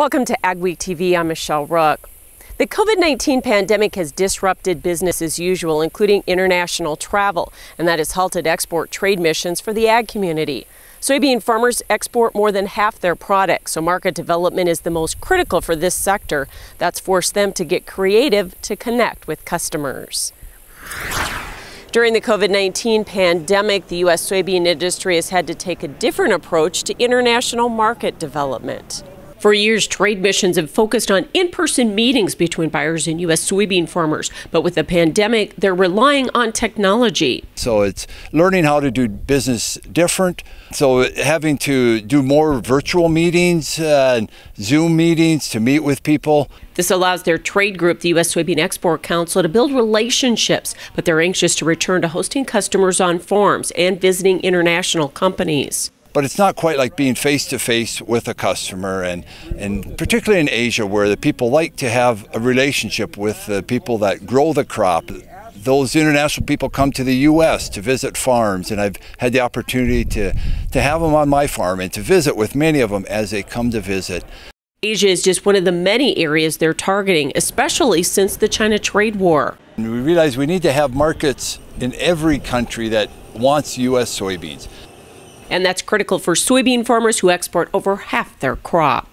Welcome to Agweek TV. I'm Michelle Rook. The COVID 19 pandemic has disrupted business as usual, including international travel, and that has halted export trade missions for the ag community. Soybean farmers export more than half their products, so market development is the most critical for this sector. That's forced them to get creative to connect with customers. During the COVID 19 pandemic, the U.S. soybean industry has had to take a different approach to international market development. For years, trade missions have focused on in person meetings between buyers and U.S. soybean farmers. But with the pandemic, they're relying on technology. So it's learning how to do business different. So having to do more virtual meetings uh, and Zoom meetings to meet with people. This allows their trade group, the U.S. Soybean Export Council, to build relationships, but they're anxious to return to hosting customers on farms and visiting international companies but it's not quite like being face to face with a customer and and particularly in Asia where the people like to have a relationship with the people that grow the crop those international people come to the US to visit farms and I've had the opportunity to to have them on my farm and to visit with many of them as they come to visit Asia is just one of the many areas they're targeting, especially since the China trade war. And we realize we need to have markets in every country that wants U.S. soybeans and that's critical for soybean farmers who export over half their crop.